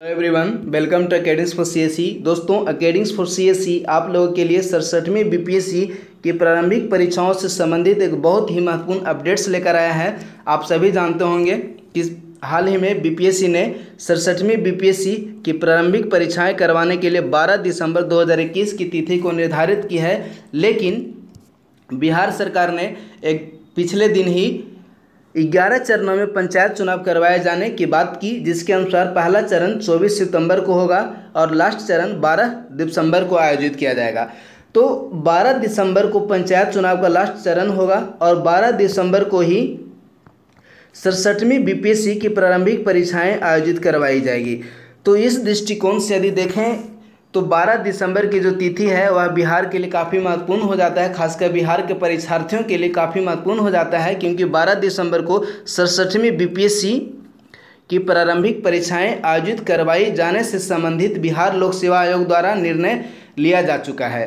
Everyone welcome to academics for CSC दोस्तों academics for CSC आप लोगों के लिए सड़सठवीं बीपीएससी की प्रारंभिक परीक्षाओं से संबंधित एक बहुत ही महत्वपूर्ण अपडेट्स लेकर आया है। आप सभी जानते होंगे कि हाल ही में बीपीएससी ने सड़सठवीं बीपीएससी की प्रारंभिक परीक्षाएँ करवाने के लिए 12 दिसंबर 2021 की तिथि को निर्धारित की है। लेकिन बिहार सरकार ने एक पिछले दिन ही ग्यारह चरणों में पंचायत चुनाव करवाए जाने की बात की, जिसके अनुसार पहला चरण 24 सितंबर को होगा और लास्ट चरण 12 दिसंबर को आयोजित किया जाएगा। तो 12 दिसंबर को पंचायत चुनाव का लास्ट चरण होगा और 12 दिसंबर को ही सड़सठवीं बीपीएससी की प्रारंभिक परीक्षाएँ आयोजित करवाई जाएगी। तो इस दृष्टिकोण से यदि देखें तो 12 दिसंबर की जो तिथि है, वह बिहार के लिए काफ़ी महत्वपूर्ण हो जाता है। खासकर बिहार के परीक्षार्थियों के लिए काफ़ी महत्वपूर्ण हो जाता है, क्योंकि 12 दिसंबर को सड़सठवीं बीपीएससी की प्रारंभिक परीक्षाएँ आयोजित करवाई जाने से संबंधित बिहार लोक सेवा आयोग द्वारा निर्णय लिया जा चुका है।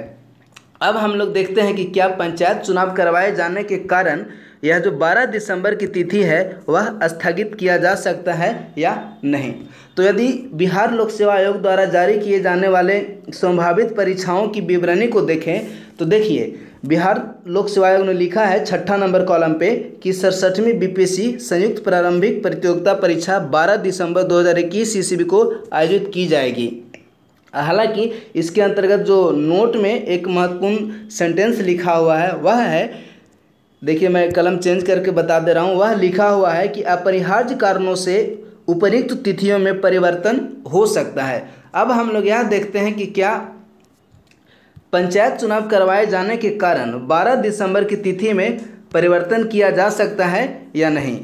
अब हम लोग देखते हैं कि क्या पंचायत चुनाव करवाए जाने के कारण यह जो 12 दिसंबर की तिथि है, वह स्थगित किया जा सकता है या नहीं। तो यदि बिहार लोक सेवा आयोग द्वारा जारी किए जाने वाले संभावित परीक्षाओं की विवरणी को देखें तो देखिए, बिहार लोक सेवा आयोग ने लिखा है छठा नंबर कॉलम पे कि सड़सठवीं बीपीएससी संयुक्त प्रारंभिक प्रतियोगिता परीक्षा 12 दिसंबर 2021 ईस्वी को आयोजित की जाएगी। हालाँकि, इसके अंतर्गत जो नोट में एक महत्वपूर्ण सेंटेंस लिखा हुआ है, वह है देखिए, मैं कलम चेंज करके बता दे रहा हूँ। वह लिखा हुआ है कि अपरिहार्य कारणों से उपयुक्त तिथियों में परिवर्तन हो सकता है। अब हम लोग यह देखते हैं कि क्या पंचायत चुनाव करवाए जाने के कारण 12 दिसंबर की तिथि में परिवर्तन किया जा सकता है या नहीं?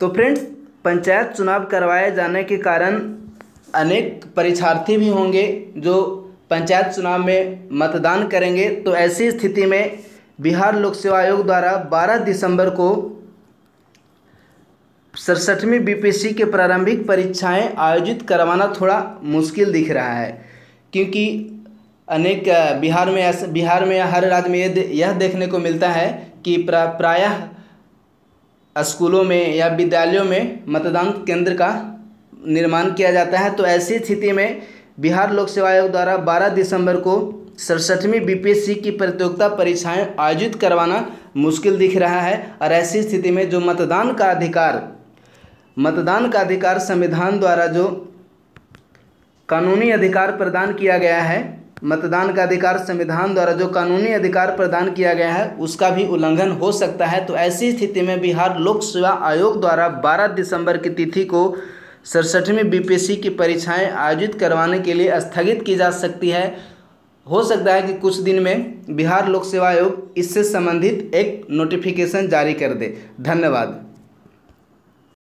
तो फ्रेंड्स, पंचायत चुनाव करवाए जाने के कारण अनेक परीक्षार्थी भी होंगे जो पंचायत चुनाव में मतदान करेंगे। तो ऐसी स्थिति में बिहार लोक सेवा आयोग द्वारा 12 दिसंबर को सड़सठवीं बीपीएससी के प्रारंभिक परीक्षाएँ आयोजित करवाना थोड़ा मुश्किल दिख रहा है क्योंकि अनेक बिहार में बिहार में हर राज्य में यह देखने को मिलता है कि प्रा, प्रायः स्कूलों में या विद्यालयों में मतदान केंद्र का निर्माण किया जाता है। तो ऐसी स्थिति में बिहार लोक सेवा आयोग द्वारा 12 दिसंबर को सड़सठवीं बीपीएससी की प्रतियोगिता परीक्षाएँ आयोजित करवाना मुश्किल दिख रहा है और ऐसी स्थिति में जो मतदान का अधिकार, मतदान का अधिकार संविधान द्वारा जो कानूनी अधिकार प्रदान किया गया है, मतदान का अधिकार संविधान द्वारा जो कानूनी अधिकार प्रदान किया गया है, उसका भी उल्लंघन हो सकता है। तो ऐसी स्थिति में बिहार लोक सेवा आयोग द्वारा 12 दिसंबर की तिथि को सड़सठवीं बीपीएससी की परीक्षाएँ आयोजित करवाने के लिए स्थगित की जा सकती है। हो सकता है कि कुछ दिन में बिहार लोक सेवा आयोग इससे संबंधित एक नोटिफिकेशन जारी कर दे। धन्यवाद।